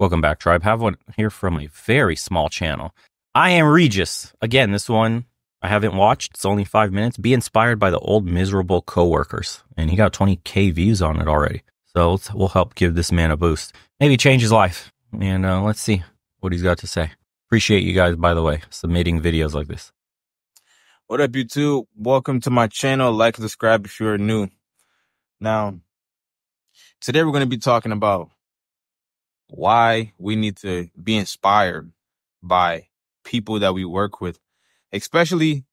Welcome back, Tribe. Have one here from a very small channel. I am Regis. Again, this one I haven't watched. It's only five minutes. Be inspired by the old miserable coworkers. And he got 20K views on it already. So we'll help give this man a boost. Maybe change his life. And uh, let's see what he's got to say. Appreciate you guys, by the way, submitting videos like this. What up, YouTube? Welcome to my channel. Like and subscribe if you're new. Now, today we're going to be talking about why we need to be inspired by people that we work with, especially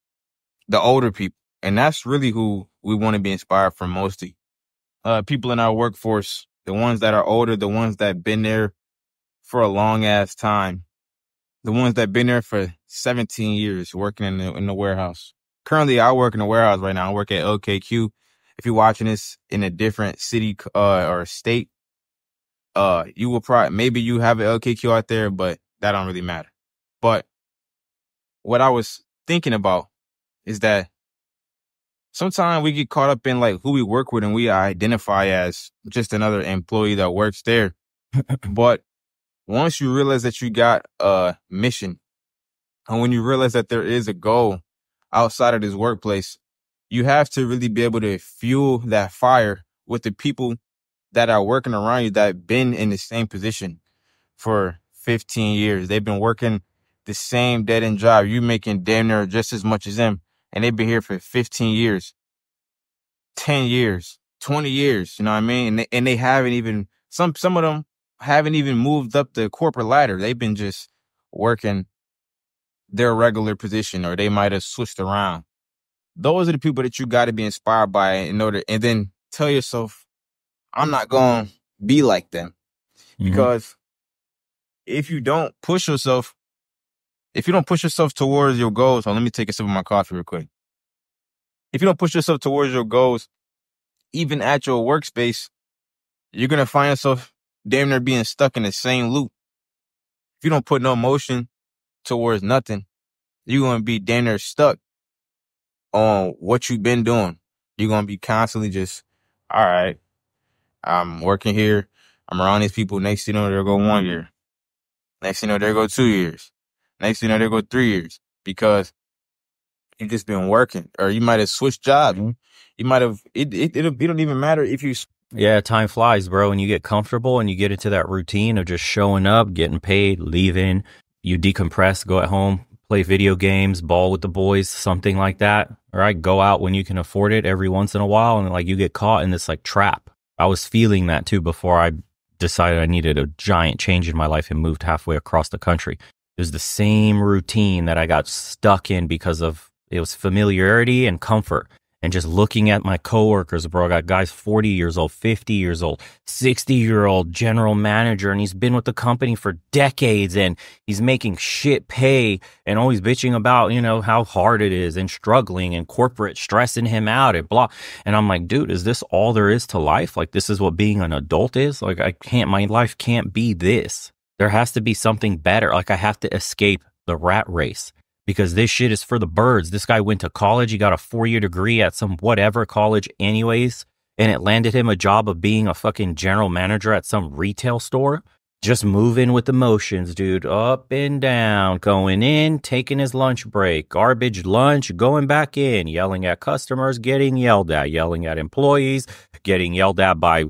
the older people. And that's really who we want to be inspired from mostly. Uh, people in our workforce, the ones that are older, the ones that been there for a long ass time the ones that been there for 17 years working in the, in the warehouse. Currently, I work in the warehouse right now. I work at LKQ. If you're watching this in a different city uh, or state, uh, you will probably maybe you have an LKQ out there, but that don't really matter. But what I was thinking about is that sometimes we get caught up in like who we work with and we identify as just another employee that works there. but once you realize that you got a mission and when you realize that there is a goal outside of this workplace, you have to really be able to fuel that fire with the people that are working around you that been in the same position for 15 years. They've been working the same dead end job. You making damn near just as much as them. And they've been here for 15 years, 10 years, 20 years. You know what I mean? And they, and they haven't even, some, some of them haven't even moved up the corporate ladder. They've been just working their regular position or they might have switched around. Those are the people that you got to be inspired by in order, and then tell yourself, I'm not going to be like them. Mm-hmm. Because if you don't push yourself, if you don't push yourself towards your goals, oh, let me take a sip of my coffee real quick. If you don't push yourself towards your goals, even at your workspace, you're going to find yourself damn near being stuck in the same loop. If you don't put no motion towards nothing, you're going to be damn near stuck on what you've been doing. You're going to be constantly just, all right, I'm working here. I'm around these people. Next you know, they'll go one year. Next you know, they'll go two years. Next you know, they'll go three years because you've just been working or you might have switched jobs. You might have, it, it, it, it don't even matter if you yeah, time flies, bro. And you get comfortable and you get into that routine of just showing up, getting paid, leaving. You decompress, go at home, play video games, ball with the boys, something like that. All right. Go out when you can afford it every once in a while. And like you get caught in this like trap. I was feeling that too before I decided I needed a giant change in my life and moved halfway across the country. It was the same routine that I got stuck in because of it was familiarity and comfort and just looking at my coworkers, bro, I got guys 40 years old, 50 years old, 60 year old general manager, and he's been with the company for decades and he's making shit pay and always bitching about, you know, how hard it is and struggling and corporate stressing him out and blah. And I'm like, dude, is this all there is to life? Like, this is what being an adult is? Like, I can't, my life can't be this. There has to be something better. Like, I have to escape the rat race because this shit is for the birds. This guy went to college. He got a four year degree at some whatever college, anyways, and it landed him a job of being a fucking general manager at some retail store. Just moving with emotions, dude. Up and down, going in, taking his lunch break, garbage lunch, going back in, yelling at customers, getting yelled at, yelling at employees, getting yelled at by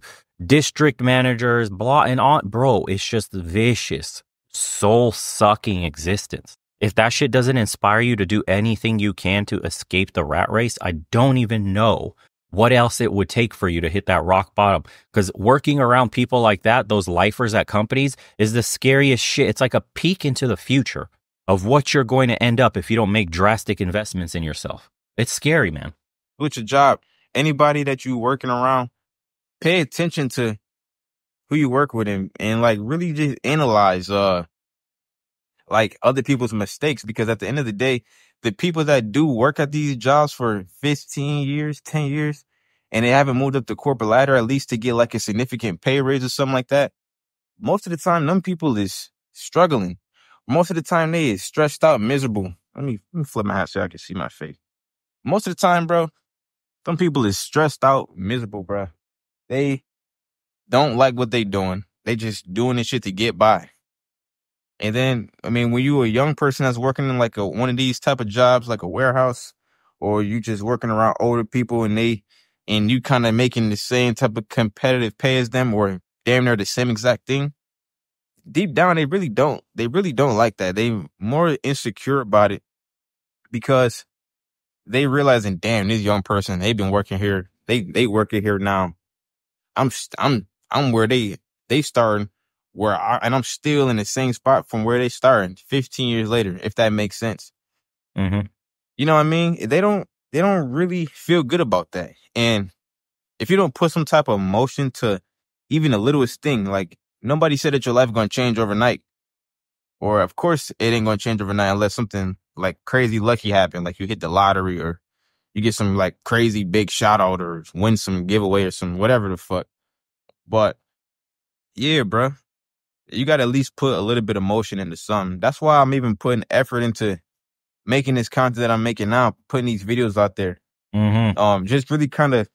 district managers, blah, and on. Bro, it's just vicious, soul sucking existence. If that shit doesn't inspire you to do anything you can to escape the rat race, I don't even know what else it would take for you to hit that rock bottom. Because working around people like that, those lifers at companies, is the scariest shit. It's like a peek into the future of what you're going to end up if you don't make drastic investments in yourself. It's scary, man. With your job, anybody that you working around, pay attention to who you work with and, and like really just analyze uh like other people's mistakes because at the end of the day, the people that do work at these jobs for 15 years, 10 years, and they haven't moved up the corporate ladder at least to get like a significant pay raise or something like that, most of the time, them people is struggling. Most of the time, they is stressed out, miserable. Let me, let me flip my hat so I can see my face. Most of the time, bro, some people is stressed out, miserable, bro. They don't like what they doing. they just doing this shit to get by. And then, I mean, when you a young person that's working in like a one of these type of jobs, like a warehouse, or you just working around older people and they and you kind of making the same type of competitive pay as them, or damn near the same exact thing. Deep down, they really don't. They really don't like that. They more insecure about it because they realizing, damn, this young person, they've been working here. They they working here now. I'm I'm I'm where they they starting where I and I'm still in the same spot from where they started 15 years later, if that makes sense. Mm-hmm. You know what I mean? They don't they don't really feel good about that. And if you don't put some type of emotion to even the littlest thing, like nobody said that your life gonna change overnight. Or of course it ain't gonna change overnight unless something like crazy lucky happen, like you hit the lottery or you get some like crazy big shout out or win some giveaway or some whatever the fuck. But yeah, bro, you got to at least put a little bit of motion into something. That's why I'm even putting effort into making this content that I'm making now, putting these videos out there. Mm-hmm. Um, just really kind of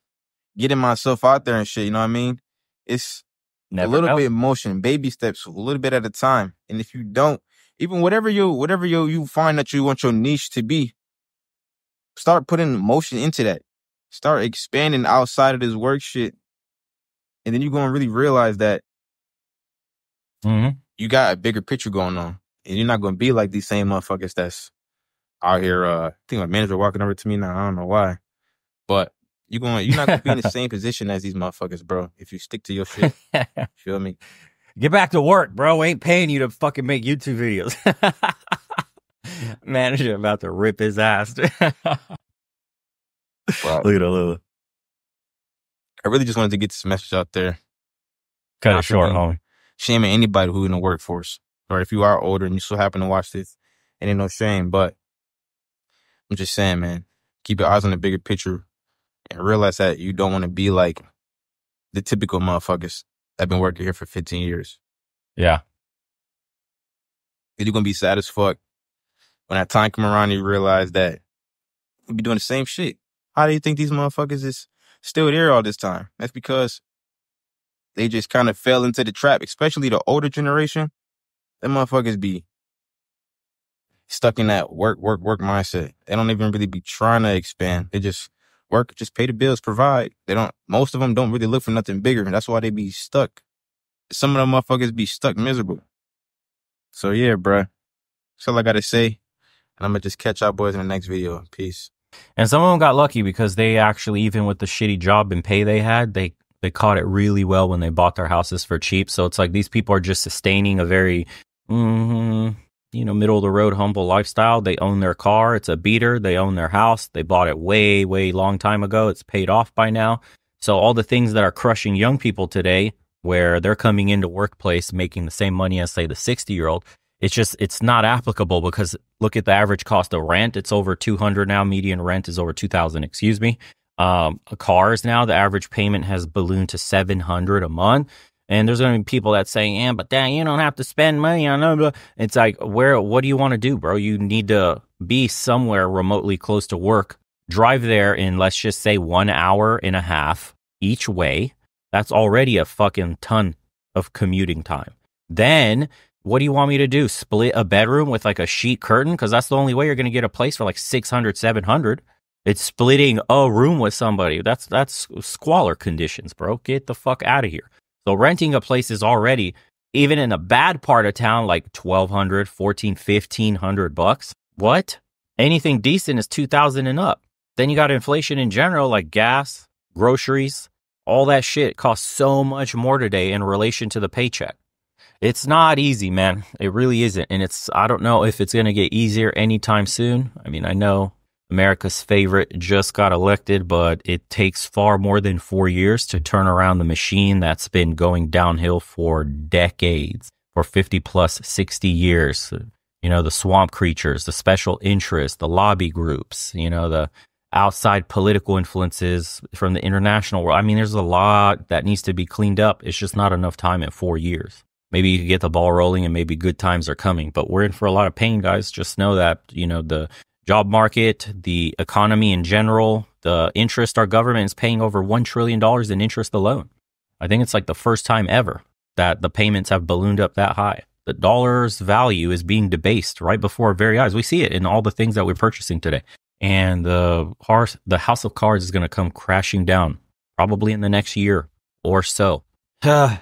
getting myself out there and shit. You know what I mean? It's Never a little know. bit of motion, baby steps, a little bit at a time. And if you don't, even whatever you whatever you you find that you want your niche to be, start putting motion into that. Start expanding outside of this work shit. And then you're gonna really realize that Mm-hmm. you got a bigger picture going on. And you're not gonna be like these same motherfuckers that's out here uh I think my manager walking over to me now, I don't know why. But you're going you're not gonna be in the same position as these motherfuckers, bro, if you stick to your shit. Feel me? Get back to work, bro. Ain't paying you to fucking make YouTube videos. Manager about to rip his ass. Look at But a little. I really just wanted to get this message out there. Cut it short, for me. homie. Shaming anybody who in the workforce. Or if you are older and you still happen to watch this, it ain't no shame. But I'm just saying, man, keep your eyes on the bigger picture and realize that you don't want to be like the typical motherfuckers that been working here for 15 years. Yeah. You're gonna be sad as fuck when that time come around. You realize that you be doing the same shit. How do you think these motherfuckers is still there all this time? That's because they just kind of fell into the trap, especially the older generation. Them motherfuckers be stuck in that work, work, work mindset. They don't even really be trying to expand. They just work, just pay the bills, provide. They don't. Most of them don't really look for nothing bigger. And that's why they be stuck. Some of them motherfuckers be stuck miserable. So yeah, bruh. That's all I gotta say. And I'm gonna just catch y'all boys in the next video. Peace. And some of them got lucky because they actually, even with the shitty job and pay they had, they they caught it really well when they bought their houses for cheap. So it's like these people are just sustaining a very, mm, you know, middle of the road, humble lifestyle. They own their car; it's a beater. They own their house. They bought it way, way long time ago. It's paid off by now. So all the things that are crushing young people today, where they're coming into workplace making the same money as say the sixty year old, it's just it's not applicable because look at the average cost of rent it's over 200 now median rent is over 2000 excuse me um cars now the average payment has ballooned to 700 a month and there's going to be people that say yeah but dang you don't have to spend money on it it's like where what do you want to do bro you need to be somewhere remotely close to work drive there in let's just say one hour and a half each way that's already a fucking ton of commuting time then what do you want me to do? Split a bedroom with like a sheet curtain? Because that's the only way you're going to get a place for like 600, 700. It's splitting a room with somebody. That's that's squalor conditions, bro. Get the fuck out of here. So renting a place is already, even in a bad part of town, like 1200, 14, 1500 bucks. What? Anything decent is 2000 and up. Then you got inflation in general, like gas, groceries, all that shit costs so much more today in relation to the paycheck. It's not easy, man. It really isn't. And it's, I don't know if it's going to get easier anytime soon. I mean, I know America's favorite just got elected, but it takes far more than four years to turn around the machine that's been going downhill for decades, for 50 plus 60 years. You know, the swamp creatures, the special interests, the lobby groups, you know, the outside political influences from the international world. I mean, there's a lot that needs to be cleaned up. It's just not enough time in four years maybe you could get the ball rolling and maybe good times are coming. But we're in for a lot of pain, guys. Just know that, you know, the job market, the economy in general, the interest our government is paying over $1 trillion in interest alone. I think it's like the first time ever that the payments have ballooned up that high. The dollar's value is being debased right before our very eyes. We see it in all the things that we're purchasing today. And the horse, the house of cards is going to come crashing down probably in the next year or so. I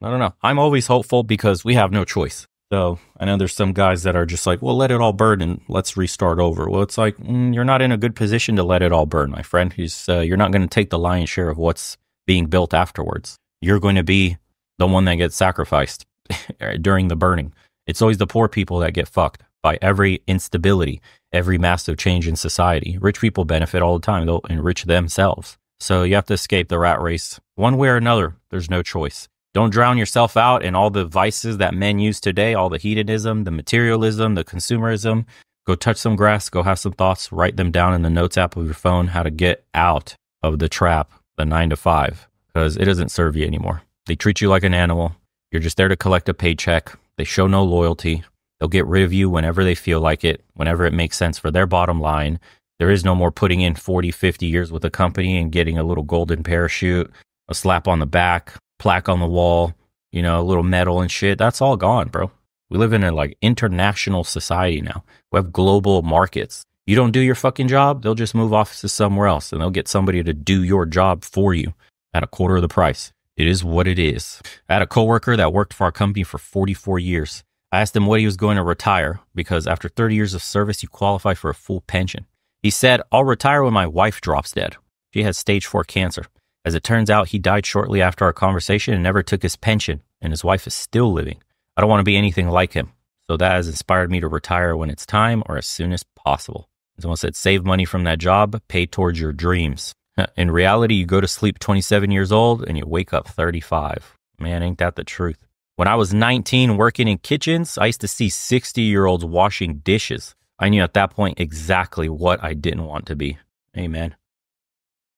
don't know. I'm always hopeful because we have no choice. So I know there's some guys that are just like, well, let it all burn and let's restart over. Well, it's like mm, you're not in a good position to let it all burn, my friend. Uh, you're not going to take the lion's share of what's being built afterwards. You're going to be the one that gets sacrificed during the burning. It's always the poor people that get fucked by every instability, every massive change in society. Rich people benefit all the time. They'll enrich themselves. So you have to escape the rat race one way or another. There's no choice. Don't drown yourself out in all the vices that men use today, all the hedonism, the materialism, the consumerism. Go touch some grass, go have some thoughts, write them down in the notes app of your phone how to get out of the trap, the nine to five, because it doesn't serve you anymore. They treat you like an animal. You're just there to collect a paycheck. They show no loyalty. They'll get rid of you whenever they feel like it, whenever it makes sense for their bottom line. There is no more putting in 40, 50 years with a company and getting a little golden parachute, a slap on the back, plaque on the wall, you know, a little medal and shit. That's all gone, bro. We live in a like international society now. We have global markets. You don't do your fucking job, they'll just move offices somewhere else and they'll get somebody to do your job for you at a quarter of the price. It is what it is. I had a coworker that worked for our company for 44 years. I asked him what he was going to retire because after 30 years of service, you qualify for a full pension. He said, I'll retire when my wife drops dead. She has stage four cancer. As it turns out, he died shortly after our conversation and never took his pension, and his wife is still living. I don't want to be anything like him. So that has inspired me to retire when it's time or as soon as possible. Someone said, save money from that job, pay towards your dreams. In reality, you go to sleep 27 years old and you wake up 35. Man, ain't that the truth? When I was 19 working in kitchens, I used to see 60 year olds washing dishes. I knew at that point exactly what I didn't want to be. Amen.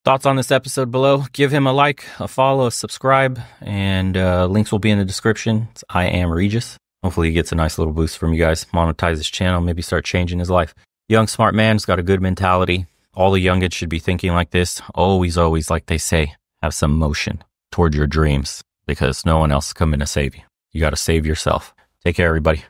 Thoughts on this episode below? Give him a like, a follow, a subscribe, and uh, links will be in the description. It's I am Regis. Hopefully, he gets a nice little boost from you guys. Monetize his channel, maybe start changing his life. Young, smart man, has got a good mentality. All the young youngins should be thinking like this. Always, always, like they say, have some motion toward your dreams because no one else is coming to save you. You got to save yourself. Take care, everybody.